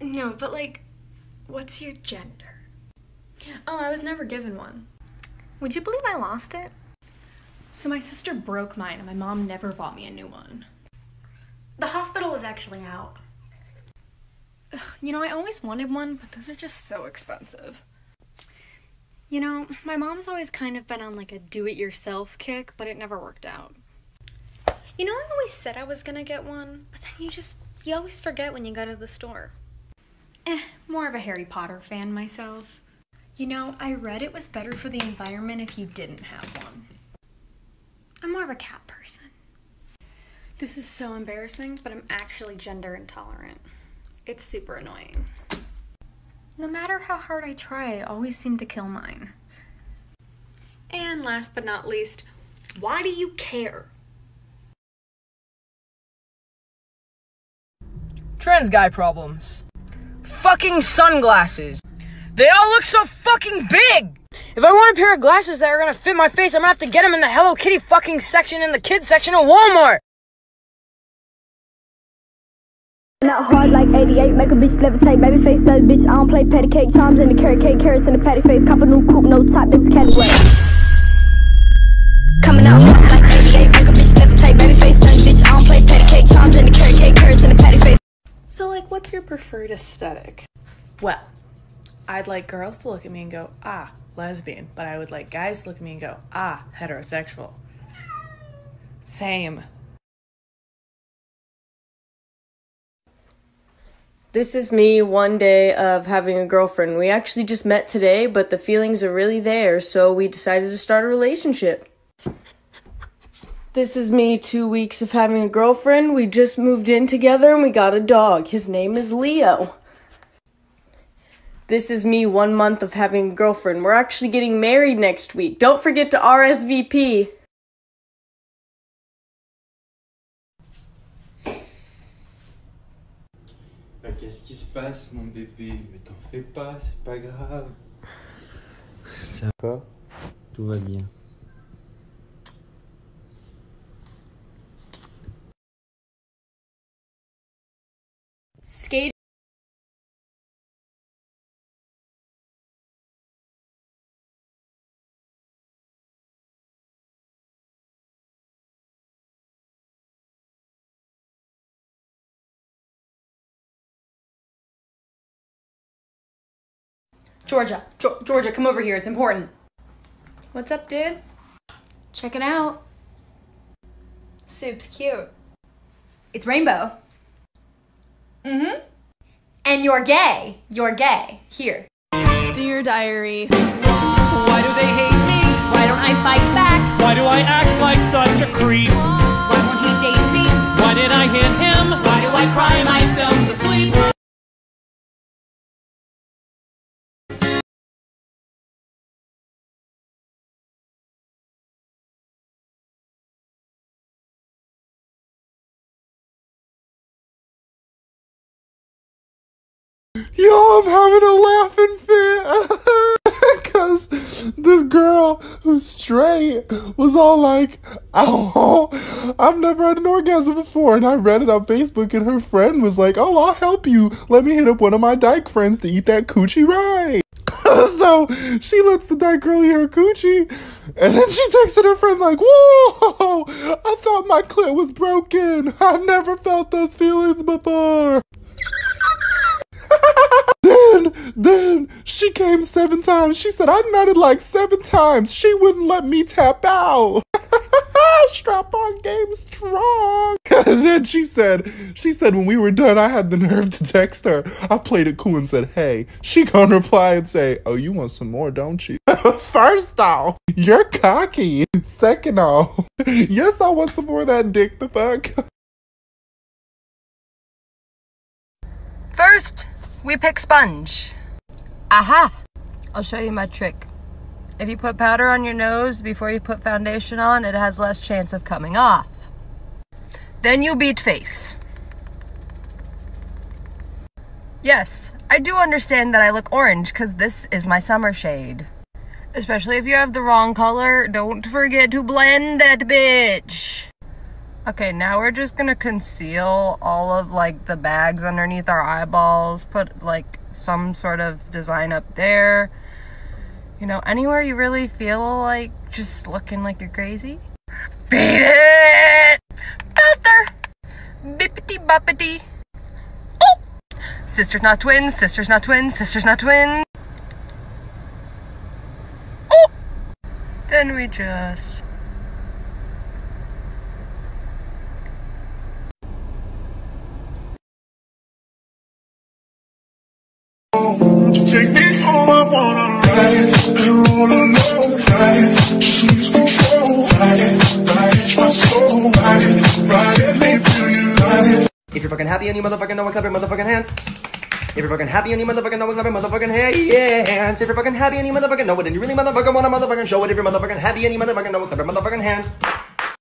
No, but like, what's your gender? Oh, I was never given one. Would you believe I lost it? So my sister broke mine and my mom never bought me a new one. The hospital was actually out. Ugh, you know, I always wanted one, but those are just so expensive. You know, my mom's always kind of been on like a do it yourself kick, but it never worked out. You know, I always said I was gonna get one, but then you just, you always forget when you go to the store. Eh, more of a Harry Potter fan myself. You know, I read it was better for the environment if you didn't have one. I'm more of a cat person. This is so embarrassing, but I'm actually gender intolerant. It's super annoying. No matter how hard I try, I always seem to kill mine. And last but not least, why do you care? Trans guy problems. Fucking sunglasses. They all look so fucking big! If I want a pair of glasses that are gonna fit my face, I'm gonna have to get them in the Hello Kitty fucking section in the kids section of Walmart! Not hard like 88, make a bitch levitate, baby face that bitch. I don't play patty cake, charms in the carrot cake, carrots in the patty face, cop a new coupe, no top, this is category. Coming out like, what's your preferred aesthetic? Well, I'd like girls to look at me and go, ah, lesbian. But I would like guys to look at me and go, ah, heterosexual. Same. This is me one day of having a girlfriend. We actually just met today, but the feelings are really there, so we decided to start a relationship. This is me two weeks of having a girlfriend. We just moved in together and we got a dog. His name is Leo. This is me one month of having a girlfriend. We're actually getting married next week. Don't forget to RSVP. Bah, Qu'est-ce qui se passe, mon bébé Mais t'en fais pas, c'est pas grave. Ça va Tout va bien. Georgia, Ge- Georgia, come over here. It's important. What's up, dude? Check it out. Soup's cute. It's rainbow. Mm-hmm. And you're gay. You're gay. Here. Dear diary. Why do they hate me? Why don't I fight back? Why do I act like such a creep? Why won't he date me? Why did I hit him? Why do I cry myself I'm having a laughing fit. Because this girl who's straight was all like, oh, I've never had an orgasm before. And I read it on Facebook, and her friend was like, oh, I'll help you. Let me hit up one of my dyke friends to eat that coochie right. so she lets the dyke girl eat her coochie. And then she texted her friend, like, whoa, I thought my clit was broken. I've never felt those feelings before. then, then she came seven times. She said I nutted like seven times. She wouldn't let me tap out. Strap on game strong. then she said, she said when we were done, I had the nerve to text her. I played it cool and said, hey. She gonna reply and say, oh, you want some more, don't you? First off, you're cocky. Second off, yes, I want some more of that dick. The fuck. First, we pick sponge. Aha! I'll show you my trick. If you put powder on your nose before you put foundation on, it has less chance of coming off. Then you beat face. Yes, I do understand that I look orange because this is my summer shade. Especially if you have the wrong color, don't forget to blend that bitch. Okay, now we're just gonna conceal all of like the bags underneath our eyeballs, put like some sort of design up there. You know, anywhere you really feel like just looking like you're crazy. Beat it! There! Bippity boppity. Oh! Sisters not twins, sisters not twins, sisters not twins. Oh! Then we just. If you're fucking happy and you motherfucking know it, clap your motherfucking hands. If you're fucking happy and you motherfucking know it, clap your motherfucking hands. If you're fucking happy and you motherfucking know it, and you really motherfucking wanna motherfucking show it. If you're motherfucking happy and you motherfucking know it, clap your motherfucking hands.